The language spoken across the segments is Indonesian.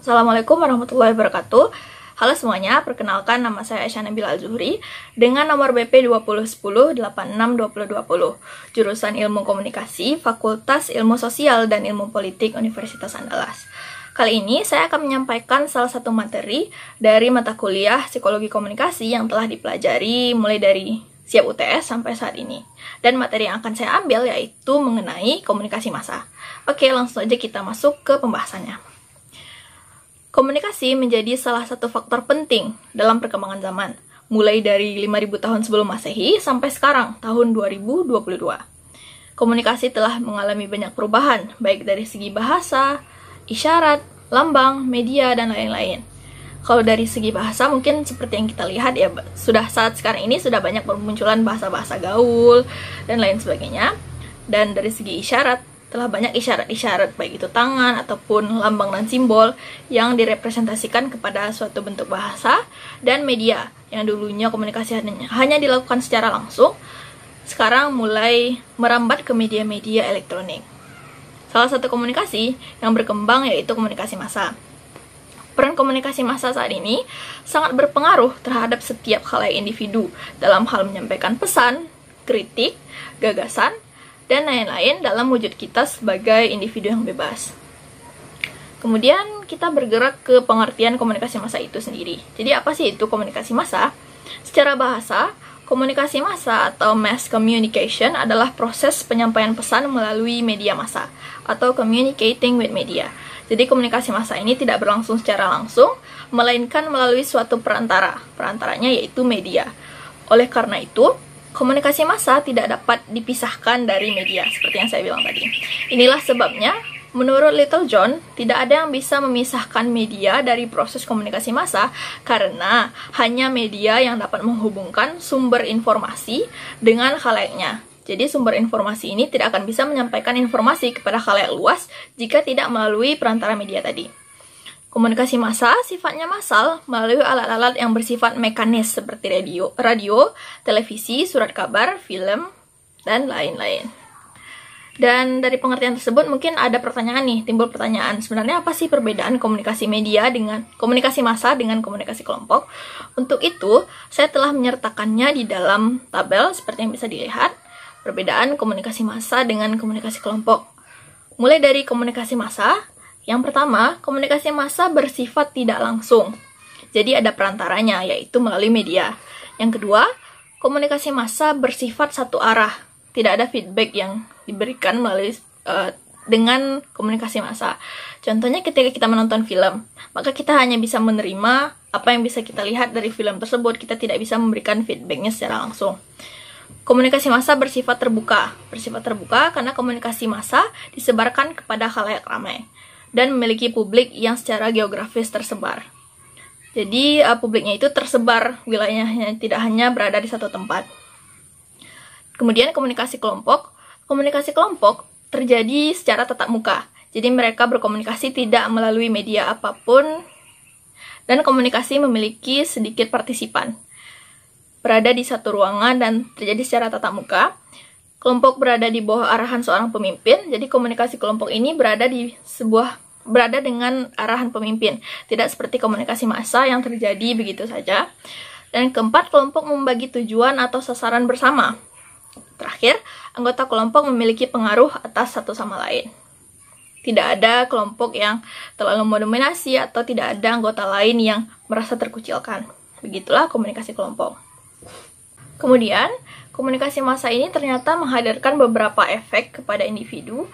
Assalamualaikum warahmatullahi wabarakatuh. Halo semuanya, perkenalkan nama saya Aisyah Nabila Al-Zuhri dengan nomor BP 2010 jurusan Ilmu Komunikasi, Fakultas Ilmu Sosial dan Ilmu Politik Universitas Andalas. Kali ini saya akan menyampaikan salah satu materi dari mata kuliah Psikologi Komunikasi yang telah dipelajari mulai dari siap UTS sampai saat ini. Dan materi yang akan saya ambil yaitu mengenai komunikasi massa. Oke, langsung aja kita masuk ke pembahasannya. Komunikasi menjadi salah satu faktor penting dalam perkembangan zaman, mulai dari 5000 tahun sebelum Masehi sampai sekarang, tahun 2022. Komunikasi telah mengalami banyak perubahan, baik dari segi bahasa, isyarat, lambang, media, dan lain-lain. Kalau dari segi bahasa mungkin seperti yang kita lihat ya sudah saat sekarang ini sudah banyak bermunculan bahasa-bahasa gaul dan lain sebagainya. Dan dari segi isyarat telah banyak isyarat-isyarat baik itu tangan ataupun lambang dan simbol yang direpresentasikan kepada suatu bentuk bahasa dan media yang dulunya komunikasi hanya, dilakukan secara langsung sekarang mulai merambat ke media-media elektronik. Salah satu komunikasi yang berkembang yaitu komunikasi massa. Peran komunikasi massa saat ini sangat berpengaruh terhadap setiap khalayak individu dalam hal menyampaikan pesan, kritik, gagasan, dan lain-lain dalam wujud kita sebagai individu yang bebas. Kemudian kita bergerak ke pengertian komunikasi massa itu sendiri. Jadi apa sih itu komunikasi massa? Secara bahasa, komunikasi massa atau mass communication adalah proses penyampaian pesan melalui media massa atau communicating with media. Jadi komunikasi massa ini tidak berlangsung secara langsung, melainkan melalui suatu perantara. Perantaranya yaitu media. Oleh karena itu, komunikasi massa tidak dapat dipisahkan dari media, seperti yang saya bilang tadi. Inilah sebabnya, menurut Little John, tidak ada yang bisa memisahkan media dari proses komunikasi massa karena hanya media yang dapat menghubungkan sumber informasi dengan khalayaknya. Jadi sumber informasi ini tidak akan bisa menyampaikan informasi kepada khalayak luas jika tidak melalui perantara media tadi. Komunikasi massa sifatnya massal melalui alat-alat yang bersifat mekanis seperti radio, radio, televisi, surat kabar, film, dan lain-lain. Dan dari pengertian tersebut mungkin ada pertanyaan nih, timbul pertanyaan, sebenarnya apa sih perbedaan komunikasi media dengan komunikasi massa dengan komunikasi kelompok? Untuk itu, saya telah menyertakannya di dalam tabel seperti yang bisa dilihat, perbedaan komunikasi massa dengan komunikasi kelompok. Mulai dari komunikasi massa, yang pertama, komunikasi massa bersifat tidak langsung. Jadi ada perantaranya, yaitu melalui media. Yang kedua, komunikasi massa bersifat satu arah. Tidak ada feedback yang diberikan melalui uh, dengan komunikasi massa. Contohnya ketika kita menonton film, maka kita hanya bisa menerima apa yang bisa kita lihat dari film tersebut. Kita tidak bisa memberikan feedbacknya secara langsung. Komunikasi massa bersifat terbuka. Bersifat terbuka karena komunikasi massa disebarkan kepada khalayak ramai dan memiliki publik yang secara geografis tersebar. Jadi uh, publiknya itu tersebar wilayahnya tidak hanya berada di satu tempat. Kemudian komunikasi kelompok, komunikasi kelompok terjadi secara tatap muka. Jadi mereka berkomunikasi tidak melalui media apa pun dan komunikasi memiliki sedikit partisipan. Berada di satu ruangan dan terjadi secara tatap muka. Kelompok berada di bawah arahan seorang pemimpin, jadi komunikasi kelompok ini berada di sebuah berada dengan arahan pemimpin, tidak seperti komunikasi massa yang terjadi begitu saja. Dan keempat, kelompok membagi tujuan atau sasaran bersama. Terakhir, anggota kelompok memiliki pengaruh atas satu sama lain. Tidak ada kelompok yang terlalu mendominasi atau tidak ada anggota lain yang merasa terkucilkan. Begitulah komunikasi kelompok. Kemudian, komunikasi massa ini ternyata menghadirkan beberapa efek kepada individu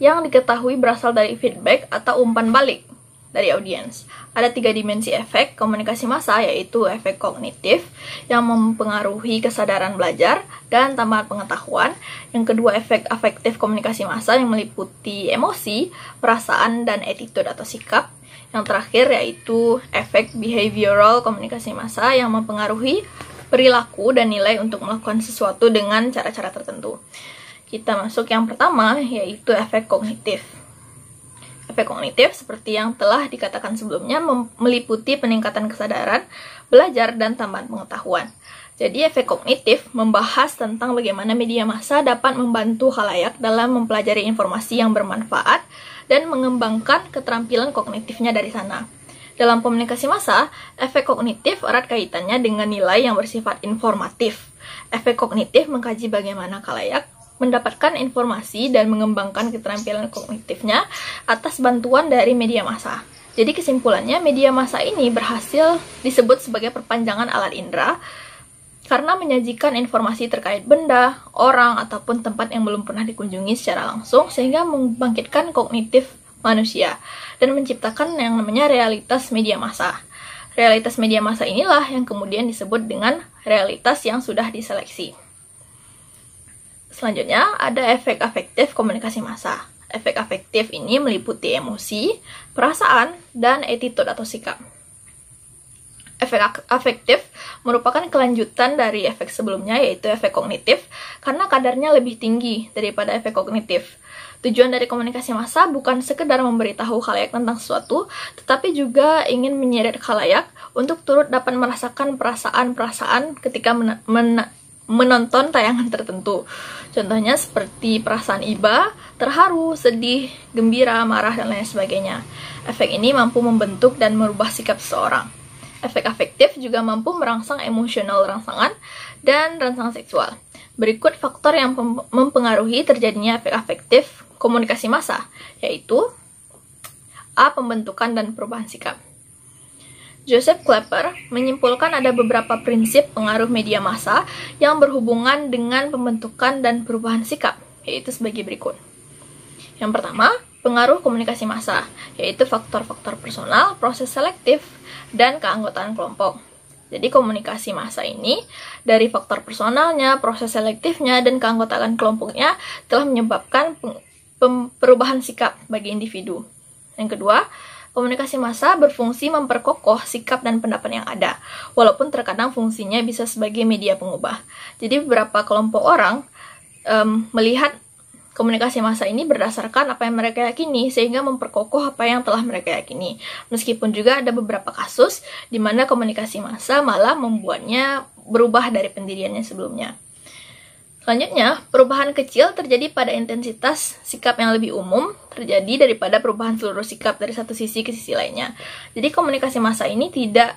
yang diketahui berasal dari feedback atau umpan balik dari audiens. Ada tiga dimensi efek komunikasi massa, yaitu efek kognitif yang mempengaruhi kesadaran belajar dan tambahan pengetahuan. Yang kedua, efek afektif komunikasi massa yang meliputi emosi, perasaan, dan attitude atau sikap. Yang terakhir yaitu efek behavioral komunikasi massa yang mempengaruhi perilaku dan nilai untuk melakukan sesuatu dengan cara-cara tertentu. Kita masuk yang pertama, yaitu efek kognitif. Efek kognitif, seperti yang telah dikatakan sebelumnya, meliputi peningkatan kesadaran, belajar, dan tambahan pengetahuan. Jadi, efek kognitif membahas tentang bagaimana media massa dapat membantu halayak dalam mempelajari informasi yang bermanfaat dan mengembangkan keterampilan kognitifnya dari sana. Dalam komunikasi massa, efek kognitif erat kaitannya dengan nilai yang bersifat informatif. Efek kognitif mengkaji bagaimana kalayak mendapatkan informasi dan mengembangkan keterampilan kognitifnya atas bantuan dari media massa. Jadi kesimpulannya, media massa ini berhasil disebut sebagai perpanjangan alat indera karena menyajikan informasi terkait benda, orang, ataupun tempat yang belum pernah dikunjungi secara langsung sehingga membangkitkan kognitif manusia dan menciptakan yang namanya realitas media massa. Realitas media massa inilah yang kemudian disebut dengan realitas yang sudah diseleksi. Selanjutnya, ada efek afektif komunikasi massa. Efek afektif ini meliputi emosi, perasaan, dan attitude atau sikap. Efek afektif merupakan kelanjutan dari efek sebelumnya, yaitu efek kognitif, karena kadarnya lebih tinggi daripada efek kognitif. Tujuan dari komunikasi massa bukan sekedar memberitahu khalayak tentang sesuatu, tetapi juga ingin menyeret khalayak untuk turut dapat merasakan perasaan-perasaan ketika men men menonton tayangan tertentu. Contohnya seperti perasaan iba, terharu, sedih, gembira, marah, dan lain sebagainya. Efek ini mampu membentuk dan merubah sikap seseorang. Efek afektif juga mampu merangsang emosional rangsangan dan rangsangan seksual. Berikut faktor yang mempengaruhi terjadinya efek afektif komunikasi massa, yaitu A. Pembentukan dan perubahan sikap. Joseph Klepper menyimpulkan ada beberapa prinsip pengaruh media massa yang berhubungan dengan pembentukan dan perubahan sikap, yaitu sebagai berikut. Yang pertama, pengaruh komunikasi massa, yaitu faktor-faktor personal, proses selektif, dan keanggotaan kelompok. Jadi komunikasi massa ini dari faktor personalnya, proses selektifnya, dan keanggotaan kelompoknya telah menyebabkan perubahan sikap bagi individu. Yang kedua, Komunikasi massa berfungsi memperkokoh sikap dan pendapat yang ada, walaupun terkadang fungsinya bisa sebagai media pengubah. Jadi beberapa kelompok orang um, melihat komunikasi massa ini berdasarkan apa yang mereka yakini, sehingga memperkokoh apa yang telah mereka yakini. Meskipun juga ada beberapa kasus di mana komunikasi massa malah membuatnya berubah dari pendiriannya sebelumnya. Selanjutnya, perubahan kecil terjadi pada intensitas sikap yang lebih umum terjadi daripada perubahan seluruh sikap dari satu sisi ke sisi lainnya. Jadi komunikasi massa ini tidak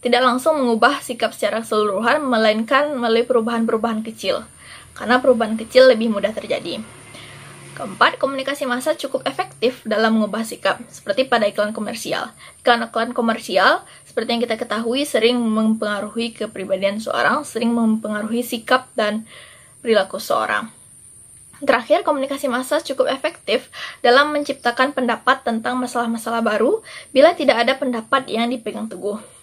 tidak langsung mengubah sikap secara keseluruhan, melainkan melalui perubahan-perubahan kecil. Karena perubahan kecil lebih mudah terjadi. Keempat, komunikasi massa cukup efektif dalam mengubah sikap, seperti pada iklan komersial. Iklan-iklan komersial, seperti yang kita ketahui, sering mempengaruhi kepribadian seorang, sering mempengaruhi sikap dan perilaku seorang. Terakhir, komunikasi massa cukup efektif dalam menciptakan pendapat tentang masalah-masalah baru bila tidak ada pendapat yang dipegang teguh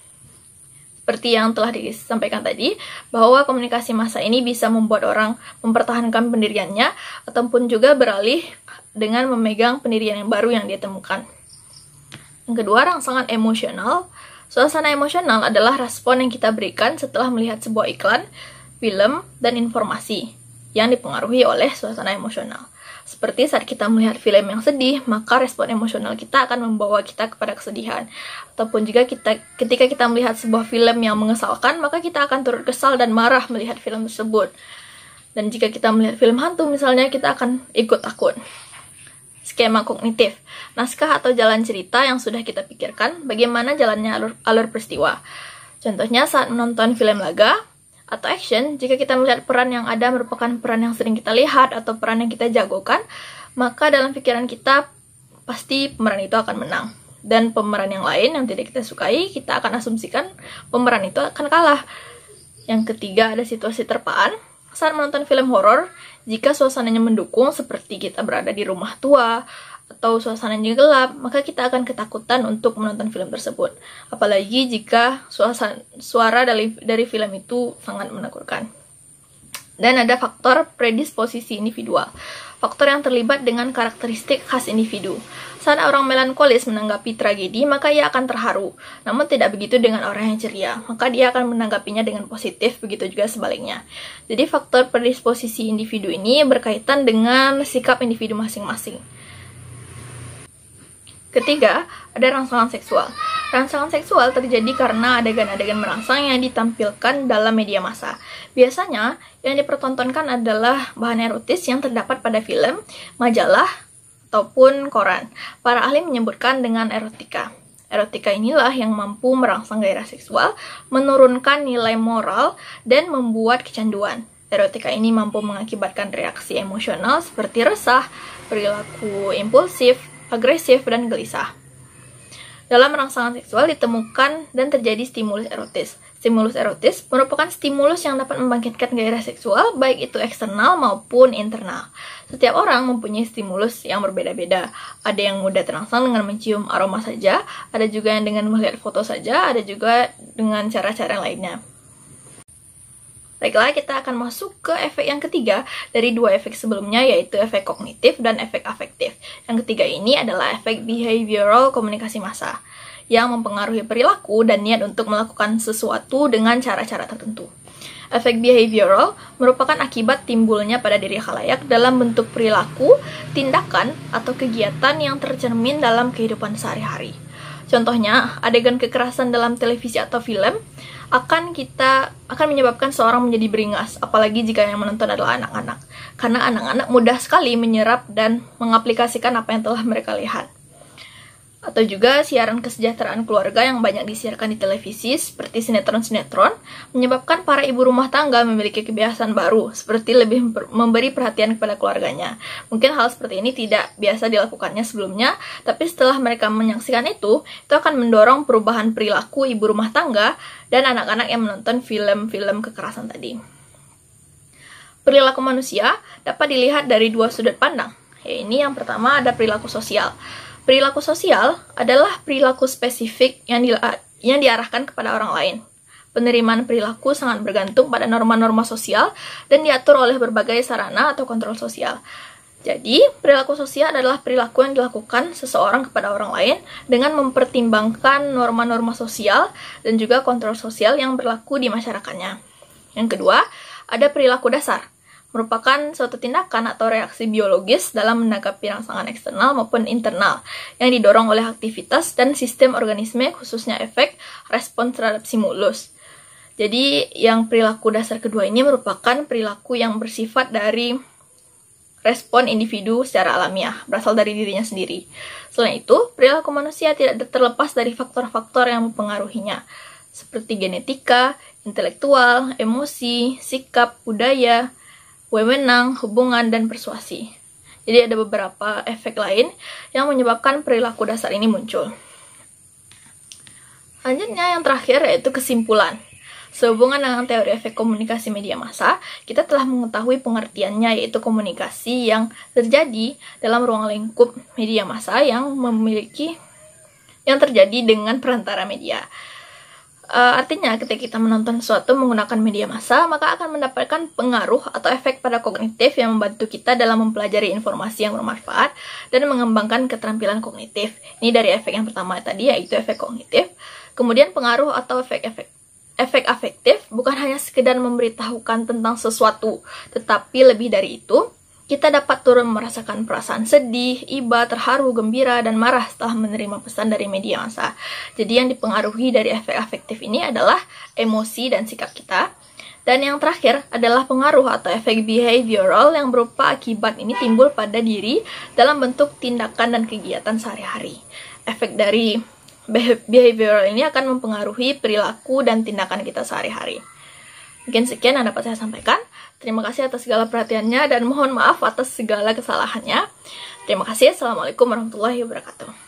seperti yang telah disampaikan tadi, bahwa komunikasi massa ini bisa membuat orang mempertahankan pendiriannya, ataupun juga beralih dengan memegang pendirian yang baru yang dia temukan. Yang kedua, rangsangan emosional. Suasana emosional adalah respon yang kita berikan setelah melihat sebuah iklan, film, dan informasi yang dipengaruhi oleh suasana emosional. Seperti saat kita melihat film yang sedih, maka respon emosional kita akan membawa kita kepada kesedihan. Ataupun juga kita ketika kita melihat sebuah film yang mengesalkan, maka kita akan turut kesal dan marah melihat film tersebut. Dan jika kita melihat film hantu misalnya, kita akan ikut takut. Skema kognitif, naskah atau jalan cerita yang sudah kita pikirkan, bagaimana jalannya alur, alur peristiwa. Contohnya saat menonton film laga, atau action, jika kita melihat peran yang ada merupakan peran yang sering kita lihat atau peran yang kita jagokan, maka dalam pikiran kita pasti pemeran itu akan menang. Dan pemeran yang lain yang tidak kita sukai, kita akan asumsikan pemeran itu akan kalah. Yang ketiga ada situasi terpaan. Saat menonton film horor, jika suasananya mendukung seperti kita berada di rumah tua atau suasananya gelap, maka kita akan ketakutan untuk menonton film tersebut. Apalagi jika suasana suara dari dari film itu sangat menakutkan. Dan ada faktor predisposisi individual. Faktor yang terlibat dengan karakteristik khas individu. Saat orang melankolis menanggapi tragedi, maka ia akan terharu. Namun tidak begitu dengan orang yang ceria, maka dia akan menanggapinya dengan positif, begitu juga sebaliknya. Jadi faktor predisposisi individu ini berkaitan dengan sikap individu masing-masing. Ketiga, ada rangsangan seksual. Rangsangan seksual terjadi karena adegan-adegan merangsang yang ditampilkan dalam media massa. Biasanya, yang dipertontonkan adalah bahan erotis yang terdapat pada film, majalah, atau ataupun koran. Para ahli menyebutkan dengan erotika. Erotika inilah yang mampu merangsang gairah seksual, menurunkan nilai moral, dan membuat kecanduan. Erotika ini mampu mengakibatkan reaksi emosional seperti resah, perilaku impulsif, agresif, dan gelisah. Dalam rangsangan seksual ditemukan dan terjadi stimulus erotis. Stimulus erotis merupakan stimulus yang dapat membangkitkan gairah seksual, baik itu eksternal maupun internal. Setiap orang mempunyai stimulus yang berbeda-beda. Ada yang mudah terangsang dengan mencium aroma saja, ada juga yang dengan melihat foto saja, ada juga dengan cara-cara lainnya. Baiklah, kita akan masuk ke efek yang ketiga dari dua efek sebelumnya, yaitu efek kognitif dan efek afektif. Yang ketiga ini adalah efek behavioral komunikasi massa yang mempengaruhi perilaku dan niat untuk melakukan sesuatu dengan cara-cara tertentu. Efek behavioral merupakan akibat timbulnya pada diri khalayak dalam bentuk perilaku, tindakan, atau kegiatan yang tercermin dalam kehidupan sehari-hari. Contohnya, adegan kekerasan dalam televisi atau film akan kita akan menyebabkan seorang menjadi beringas, apalagi jika yang menonton adalah anak-anak. Karena anak-anak mudah sekali menyerap dan mengaplikasikan apa yang telah mereka lihat atau juga siaran kesejahteraan keluarga yang banyak disiarkan di televisi seperti sinetron-sinetron menyebabkan para ibu rumah tangga memiliki kebiasaan baru seperti lebih memberi perhatian kepada keluarganya. Mungkin hal seperti ini tidak biasa dilakukannya sebelumnya, tapi setelah mereka menyaksikan itu, itu akan mendorong perubahan perilaku ibu rumah tangga dan anak-anak yang menonton film-film kekerasan tadi. Perilaku manusia dapat dilihat dari dua sudut pandang. Ya, ini yang pertama ada perilaku sosial. Perilaku sosial adalah perilaku spesifik yang, di, yang diarahkan kepada orang lain. Penerimaan perilaku sangat bergantung pada norma-norma sosial dan diatur oleh berbagai sarana atau kontrol sosial. Jadi, perilaku sosial adalah perilaku yang dilakukan seseorang kepada orang lain dengan mempertimbangkan norma-norma sosial dan juga kontrol sosial yang berlaku di masyarakatnya. Yang kedua, ada perilaku dasar merupakan suatu tindakan atau reaksi biologis dalam menanggapi rangsangan eksternal maupun internal yang didorong oleh aktivitas dan sistem organisme khususnya efek respon terhadap stimulus. Jadi yang perilaku dasar kedua ini merupakan perilaku yang bersifat dari respon individu secara alamiah, berasal dari dirinya sendiri. Selain itu, perilaku manusia tidak terlepas dari faktor-faktor yang mempengaruhinya, seperti genetika, intelektual, emosi, sikap, budaya, wewenang, hubungan, dan persuasi. Jadi ada beberapa efek lain yang menyebabkan perilaku dasar ini muncul. Selanjutnya yang terakhir yaitu kesimpulan. Sehubungan dengan teori efek komunikasi media massa, kita telah mengetahui pengertiannya yaitu komunikasi yang terjadi dalam ruang lingkup media massa yang memiliki yang terjadi dengan perantara media. Uh, artinya, ketika kita menonton sesuatu menggunakan media massa, maka akan mendapatkan pengaruh atau efek pada kognitif yang membantu kita dalam mempelajari informasi yang bermanfaat dan mengembangkan keterampilan kognitif. Ini dari efek yang pertama tadi, yaitu efek kognitif. Kemudian pengaruh atau efek-efek efek afektif bukan hanya sekedar memberitahukan tentang sesuatu, tetapi lebih dari itu, kita dapat turun merasakan perasaan sedih, iba, terharu, gembira, dan marah setelah menerima pesan dari media massa. Jadi yang dipengaruhi dari efek afektif ini adalah emosi dan sikap kita. Dan yang terakhir adalah pengaruh atau efek behavioral yang berupa akibat ini timbul pada diri dalam bentuk tindakan dan kegiatan sehari-hari. Efek dari behavioral ini akan mempengaruhi perilaku dan tindakan kita sehari-hari. Mungkin sekian yang dapat saya sampaikan. Terima kasih atas segala perhatiannya dan mohon maaf atas segala kesalahannya. Terima kasih. Assalamualaikum warahmatullahi wabarakatuh.